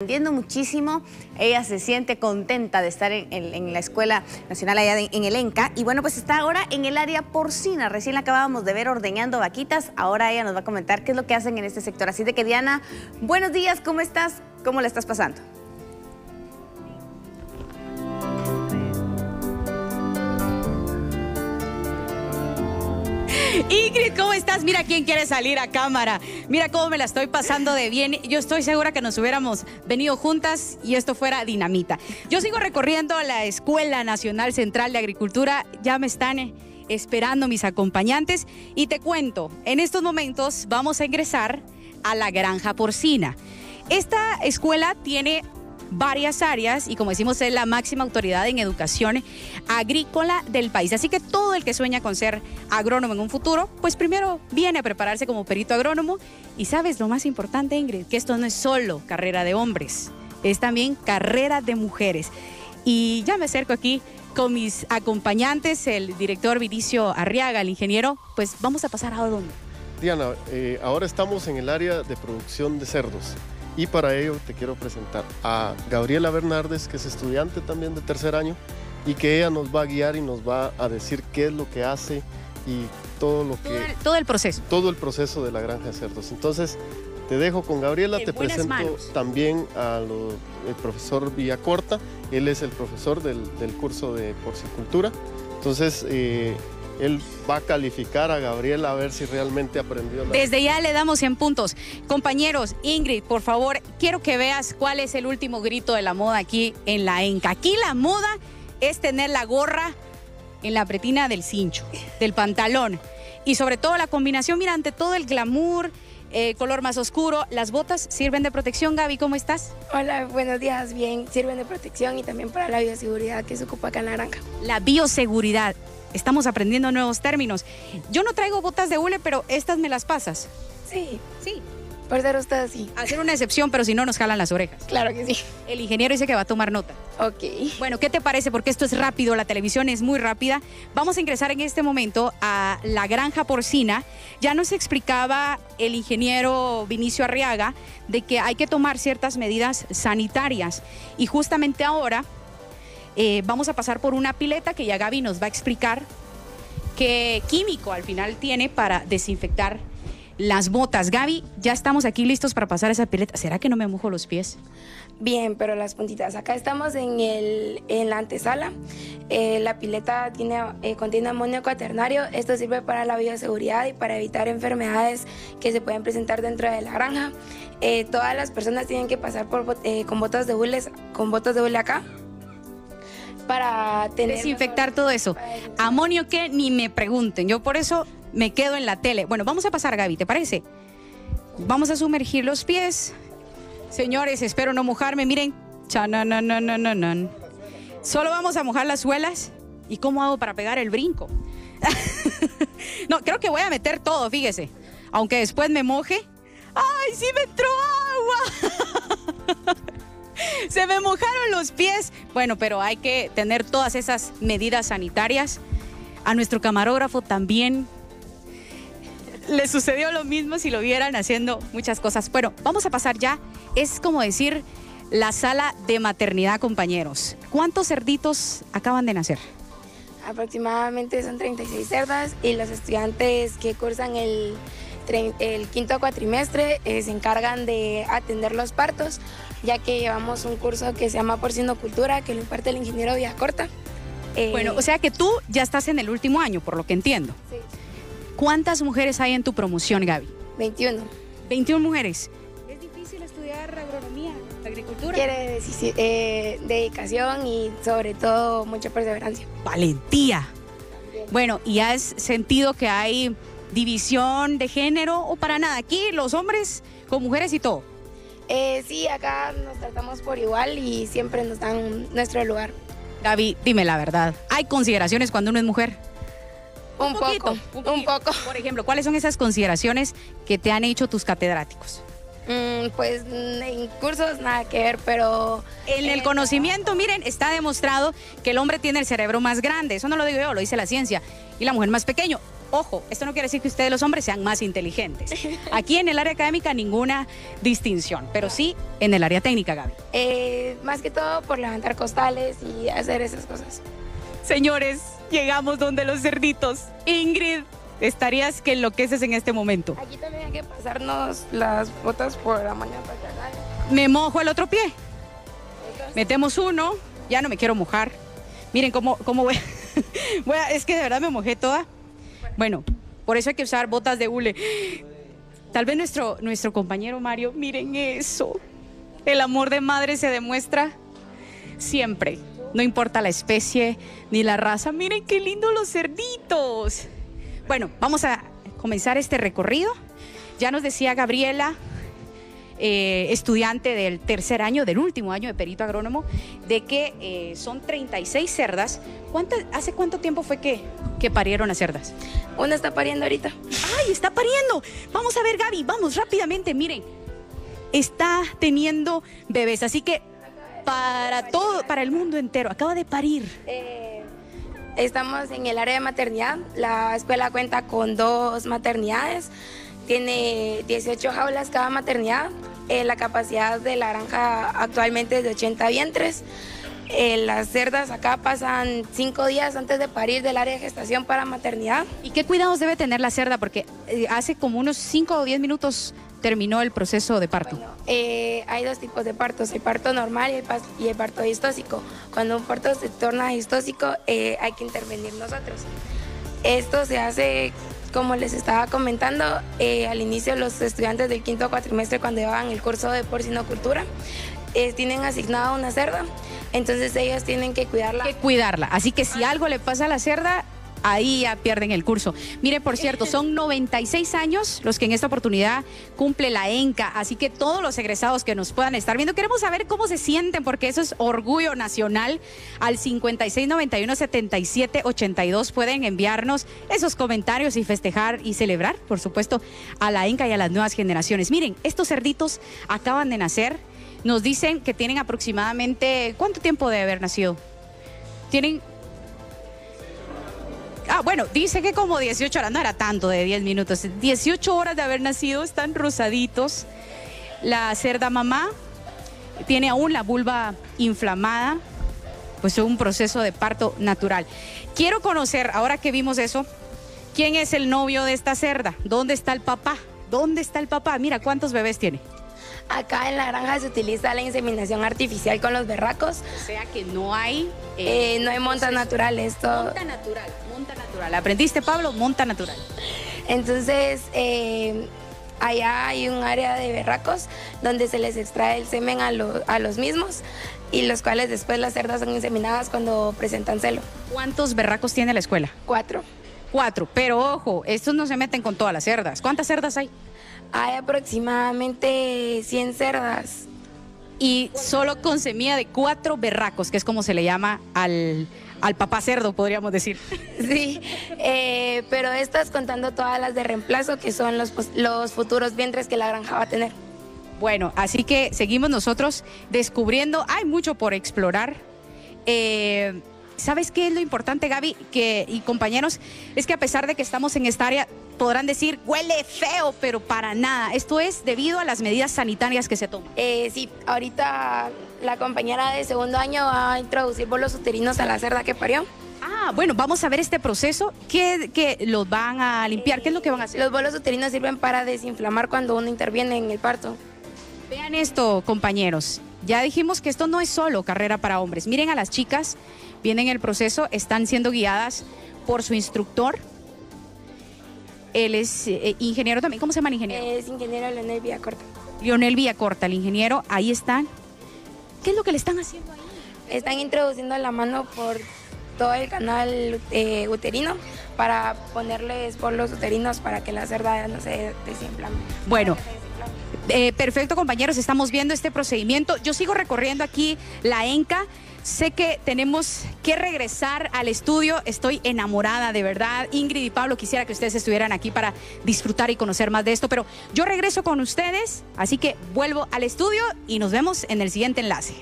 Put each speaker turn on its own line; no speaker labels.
aprendiendo muchísimo. Ella se siente contenta de estar en, la Escuela Nacional allá en el ENCA. Y bueno, pues está ahora en el área porcina. Recién la acabábamos de ver ordeñando vaquitas. Ahora ella nos va a comentar qué es lo que hacen en este sector. Así de que Diana, buenos días, ¿cómo estás? ¿Cómo le estás pasando?
Ingrid, ¿cómo estás? Mira quién quiere salir a cámara. Mira cómo me la estoy pasando de bien. Yo estoy segura que nos hubiéramos venido juntas y esto fuera dinamita. Yo sigo recorriendo la Escuela Nacional Central de Agricultura. Ya me están esperando mis acompañantes y te cuento, en estos momentos vamos a ingresar a la granja porcina. Esta escuela tiene varias áreas y como decimos es la máxima autoridad en educación agrícola del país. Así que todo el que sueña con ser agrónomo en un futuro, pues primero viene a prepararse como perito agrónomo y sabes lo más importante Ingrid, que esto no es solo carrera de hombres, es también carrera de mujeres. Y ya me acerco aquí con mis acompañantes, el director Vinicio Arriaga, el ingeniero, pues vamos a pasar a dónde.
Diana, eh, ahora estamos en el área de producción de cerdos. Y para ello te quiero presentar a Gabriela Bernardes, que es estudiante también de tercer año, y que ella nos va a guiar y nos va a decir qué es lo que hace y todo lo que...
Todo el, proceso.
Todo el proceso de la granja de cerdos. Entonces, te dejo con Gabriela, te presento también al profesor Villacorta, él es el profesor del, curso de porcicultura. Entonces, eh, él va a calificar a Gabriela a ver si realmente aprendió.
Desde ya le damos 100 puntos. Compañeros, Ingrid, por favor, quiero que veas cuál es el último grito de la moda aquí en la ENCA. Aquí la moda es tener la gorra en la pretina del cincho, del pantalón. Y sobre todo la combinación, mira, ante todo el glamour, eh, color más oscuro. Las botas sirven de protección. Gaby, ¿cómo estás?
Hola, buenos días. Bien, sirven de protección y también para la bioseguridad que se ocupa acá en la granja.
La bioseguridad estamos aprendiendo nuevos términos. Yo no traigo botas de hule, pero estas me las pasas.
Sí. Sí. Por ser usted así.
Hacer una excepción, pero si no nos jalan las orejas.
Claro que sí.
El ingeniero dice que va a tomar nota.
Ok.
Bueno, ¿qué te parece? Porque esto es rápido, la televisión es muy rápida. Vamos a ingresar en este momento a la granja porcina. Ya nos explicaba el ingeniero Vinicio Arriaga de que hay que tomar ciertas medidas sanitarias. Y justamente ahora eh, vamos a pasar por una pileta que ya Gaby nos va a explicar qué químico al final tiene para desinfectar las botas. Gaby, ya estamos aquí listos para pasar esa pileta. ¿Será que no me mojo los pies?
Bien, pero las puntitas. Acá estamos en, el, en la antesala. Eh, la pileta tiene, eh, contiene amonio cuaternario. Esto sirve para la bioseguridad y para evitar enfermedades que se pueden presentar dentro de la granja. todas las personas tienen que pasar por, con botas de hules, con botas de hule acá para.
Desinfectar todo eso. Amonio que ni me pregunten. Yo por eso me quedo en la tele. Bueno, vamos a pasar, Gaby, ¿te parece? Vamos a sumergir los pies. Señores, espero no mojarme. Miren. Solo vamos a mojar las suelas. ¿Y cómo hago para pegar el brinco? no, creo que voy a meter todo, fíjese. Aunque después me moje. ¡Ay, sí me entró agua! Se me mojaron los pies. Bueno, pero hay que tener todas esas medidas sanitarias. A nuestro camarógrafo también le sucedió lo mismo si lo vieran haciendo muchas cosas. Bueno, vamos a pasar ya. Es como decir la sala de maternidad, compañeros. ¿Cuántos cerditos acaban de nacer?
Aproximadamente son 36 cerdas y los estudiantes que cursan el, el quinto cuatrimestre eh, se encargan de atender los partos ya que llevamos un curso que se llama Porcinocultura, que lo imparte el ingeniero Villacorta.
Eh, bueno, o sea que tú ya estás en el último año, por lo que entiendo.
Sí.
¿Cuántas mujeres hay en tu promoción, Gaby?
21.
21 mujeres. ¿Es difícil estudiar agronomía, agricultura?
Quiere eh, dedicación y sobre todo mucha perseverancia.
Valentía. Bueno, ¿y has sentido que hay división de género o para nada? Aquí los hombres con mujeres y todo.
Eh, sí, acá nos tratamos por igual y siempre nos dan nuestro lugar.
Gaby, dime la verdad. ¿Hay consideraciones cuando uno es mujer?
Un, poco, un, poco.
Por ejemplo, ¿cuáles son esas consideraciones que te han hecho tus catedráticos?
Mm, pues en cursos nada que ver, pero...
En el conocimiento, miren, está demostrado que el hombre tiene el cerebro más grande. Eso no lo digo yo, lo dice la ciencia. Y la mujer más pequeño. Ojo, esto no quiere decir que ustedes los hombres sean más inteligentes. Aquí en el área académica ninguna distinción, pero sí en el área técnica, Gaby.
Eh, más que todo por levantar costales y hacer esas cosas.
Señores, llegamos donde los cerditos. Ingrid, estarías que enloqueces en este momento.
Aquí también hay que pasarnos las botas por la mañana
Me mojo el otro pie. Metemos uno, ya no me quiero mojar. Miren cómo, cómo voy. es que de verdad me mojé toda. Bueno, por eso hay que usar botas de hule. Tal vez nuestro, nuestro compañero Mario, miren eso. El amor de madre se demuestra siempre. No importa la especie ni la raza. Miren qué lindos los cerditos. Bueno, vamos a comenzar este recorrido. Ya nos decía Gabriela, eh, estudiante del tercer año, del último año de perito agrónomo, de que eh, son 36 cerdas. ¿Hace cuánto tiempo fue que, que parieron las cerdas?
Una está pariendo ahorita.
¡Ay, está pariendo! Vamos a ver, Gaby, vamos rápidamente, miren. Está teniendo bebés, así que para todo, para el mundo entero, acaba de parir.
Eh, Estamos en el área de maternidad. La escuela cuenta con dos maternidades. Tiene 18 jaulas cada maternidad. Eh, la capacidad de la granja actualmente es de 80 vientres. Eh, las cerdas acá pasan cinco días antes de parir del área de gestación para maternidad.
¿Y qué cuidados debe tener la cerda? Porque eh, hace como unos 5 o 10 minutos terminó el proceso de parto?
Eh, hay dos tipos de partos, el parto normal y el, parto distóxico. Cuando un parto se torna distóxico eh, hay que intervenir nosotros. Esto se hace, como les estaba comentando, eh, al inicio los estudiantes del quinto cuatrimestre cuando llevan el curso de porcinocultura tienen asignada una cerda, entonces ellos tienen que cuidarla.
Que cuidarla, así que si algo le pasa a la cerda, ahí ya pierden el curso. Mire, por cierto, son 96 años los que en esta oportunidad cumple la ENCA, así que todos los egresados que nos puedan estar viendo, queremos saber cómo se sienten, porque eso es orgullo nacional. Al 5691 77 82 pueden enviarnos esos comentarios y festejar y celebrar, por supuesto, a la ENCA y a las nuevas generaciones. Miren, estos cerditos acaban de nacer. Nos dicen que tienen aproximadamente, ¿cuánto tiempo de haber nacido? Tienen Ah, bueno, dice que como 18 horas, no era tanto de 10 minutos, 18 horas de haber nacido, están rosaditos. La cerda mamá tiene aún la vulva inflamada, pues es un proceso de parto natural. Quiero conocer, ahora que vimos eso, quién es el novio de esta cerda, dónde está el papá, dónde está el papá, mira cuántos bebés tiene.
Acá en la granja se utiliza la inseminación artificial con los berracos.
O sea que no hay...
Eh, eh, no hay monta natural, esto...
Monta natural, monta natural. ¿Aprendiste, Pablo? Monta natural.
Entonces, eh, allá hay un área de berracos donde se les extrae el semen a, a los mismos y los cuales después las cerdas son inseminadas cuando presentan celo.
¿Cuántos berracos tiene la escuela?
Cuatro.
Cuatro, pero ojo, estos no se meten con todas las cerdas. ¿Cuántas cerdas hay?
Hay aproximadamente 100 cerdas.
Y solo con semilla de cuatro berracos, que es como se le llama al, al papá cerdo, podríamos decir.
Sí, eh, pero estas contando todas las de reemplazo, que son los, los futuros vientres que la granja va a tener.
Bueno, así que seguimos nosotros descubriendo, hay mucho por explorar. Eh, ¿Sabes qué es lo importante, Gaby? Que, y compañeros, es que a pesar de que estamos en esta área, podrán decir, huele feo, pero para nada. Esto es debido a las medidas sanitarias que se toman.
Eh, sí, ahorita la compañera de segundo año va a introducir bolos uterinos a la cerda que parió.
Ah, bueno, vamos a ver este proceso. ¿Qué, los van a limpiar? ¿Qué es lo que van a hacer?
Los bolos uterinos sirven para desinflamar cuando uno interviene en el parto.
Vean esto, compañeros. Ya dijimos que esto no es solo carrera para hombres. Miren a las chicas, vienen el proceso, están siendo guiadas por su instructor, él es eh, ingeniero también. ¿Cómo se llama el ingeniero?
Es ingeniero Leonel Villacorta.
Leonel Villacorta, el ingeniero. Ahí están. ¿Qué es lo que le están haciendo ahí?
Están introduciendo la mano por todo el canal eh, uterino para ponerles por los uterinos para que la cerda no se desinflame.
Bueno. Eh, perfecto, compañeros, estamos viendo este procedimiento. Yo sigo recorriendo aquí la ENCA. Sé que tenemos que regresar al estudio. Estoy enamorada, de verdad. Ingrid y Pablo, quisiera que ustedes estuvieran aquí para disfrutar y conocer más de esto, pero yo regreso con ustedes, así que vuelvo al estudio y nos vemos en el siguiente enlace.